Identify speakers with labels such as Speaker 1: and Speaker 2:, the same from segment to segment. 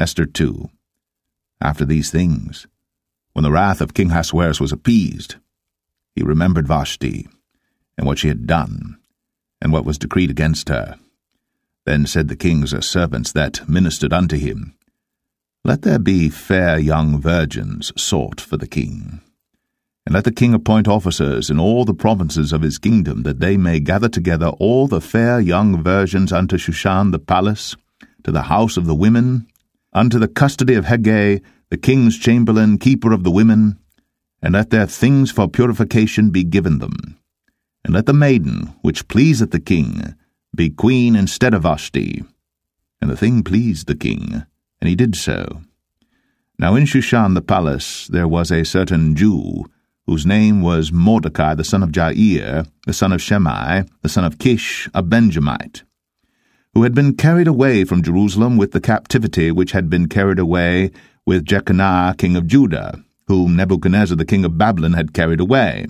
Speaker 1: Esther 2. After these things, when the wrath of King Ahasuerus was appeased, he remembered Vashti, and what she had done, and what was decreed against her. Then said the king's servants that ministered unto him, Let there be fair young virgins sought for the king. And let the king appoint officers in all the provinces of his kingdom, that they may gather together all the fair young virgins unto Shushan the palace, to the house of the women, unto the custody of Hegai, the king's chamberlain, keeper of the women, and let their things for purification be given them. And let the maiden, which pleaseth the king, be queen instead of Vashti. And the thing pleased the king, and he did so. Now in Shushan the palace there was a certain Jew, whose name was Mordecai the son of Jair, the son of Shimei, the son of Kish, a Benjamite, who had been carried away from Jerusalem with the captivity which had been carried away with Jeconiah king of Judah, whom Nebuchadnezzar the king of Babylon had carried away.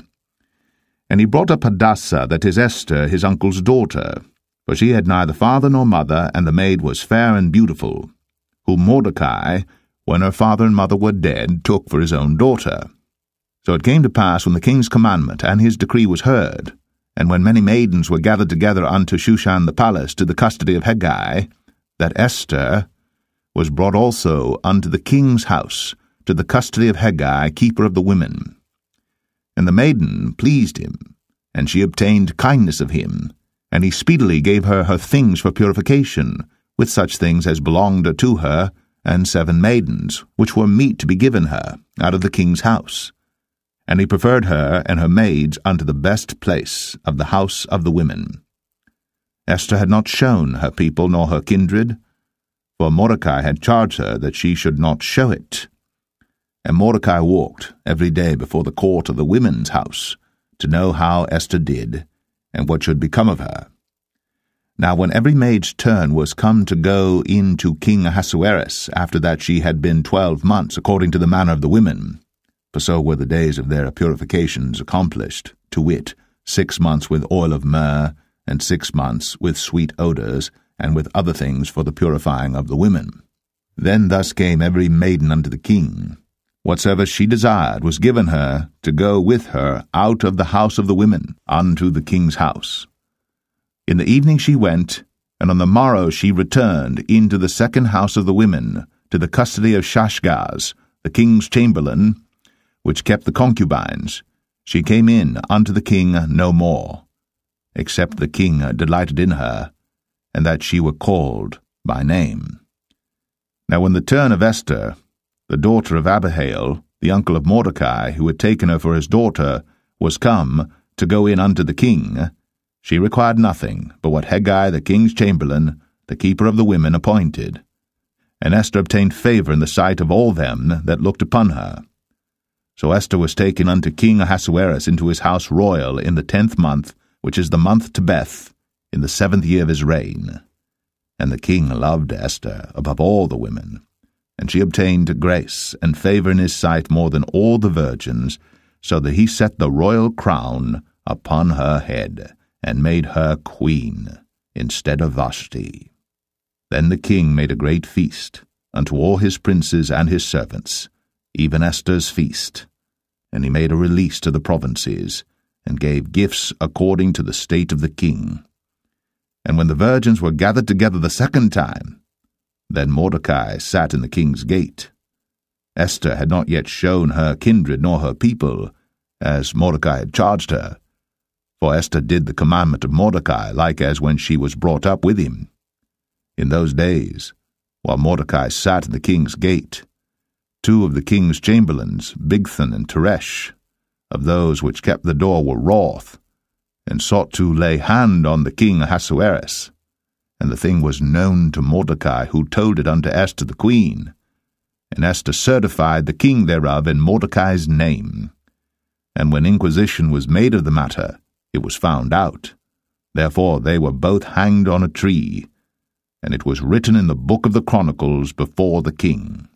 Speaker 1: And he brought up Hadassah, that is Esther, his uncle's daughter, for she had neither father nor mother, and the maid was fair and beautiful, whom Mordecai, when her father and mother were dead, took for his own daughter. So it came to pass when the king's commandment and his decree was heard, and when many maidens were gathered together unto Shushan the palace to the custody of Hegai, that Esther was brought also unto the king's house to the custody of Hegai, keeper of the women. And the maiden pleased him, and she obtained kindness of him, and he speedily gave her her things for purification, with such things as belonged to her, and seven maidens, which were meet to be given her, out of the king's house and he preferred her and her maids unto the best place of the house of the women. Esther had not shown her people nor her kindred, for Mordecai had charged her that she should not show it. And Mordecai walked every day before the court of the women's house, to know how Esther did, and what should become of her. Now when every maid's turn was come to go in to King Ahasuerus, after that she had been twelve months, according to the manner of the women, for so were the days of their purifications accomplished, to wit, six months with oil of myrrh, and six months with sweet odours, and with other things for the purifying of the women. Then thus came every maiden unto the king. Whatsoever she desired was given her to go with her out of the house of the women unto the king's house. In the evening she went, and on the morrow she returned into the second house of the women, to the custody of Shaashgaz, the king's chamberlain, which kept the concubines, she came in unto the king no more, except the king delighted in her, and that she were called by name. Now when the turn of Esther, the daughter of Abihail, the uncle of Mordecai, who had taken her for his daughter, was come to go in unto the king, she required nothing but what Hegai the king's chamberlain, the keeper of the women, appointed. And Esther obtained favour in the sight of all them that looked upon her. So Esther was taken unto King Ahasuerus into his house royal in the tenth month, which is the month Tebeth, in the seventh year of his reign. And the king loved Esther above all the women, and she obtained grace and favour in his sight more than all the virgins, so that he set the royal crown upon her head, and made her queen instead of Vashti. Then the king made a great feast unto all his princes and his servants, even Esther's feast and he made a release to the provinces, and gave gifts according to the state of the king. And when the virgins were gathered together the second time, then Mordecai sat in the king's gate. Esther had not yet shown her kindred nor her people, as Mordecai had charged her. For Esther did the commandment of Mordecai, like as when she was brought up with him. In those days, while Mordecai sat in the king's gate, Two of the king's chamberlains, Bigthan and Teresh, of those which kept the door, were wroth, and sought to lay hand on the king Ahasuerus. And the thing was known to Mordecai, who told it unto Esther the queen. And Esther certified the king thereof in Mordecai's name. And when inquisition was made of the matter, it was found out. Therefore they were both hanged on a tree, and it was written in the book of the Chronicles before the king.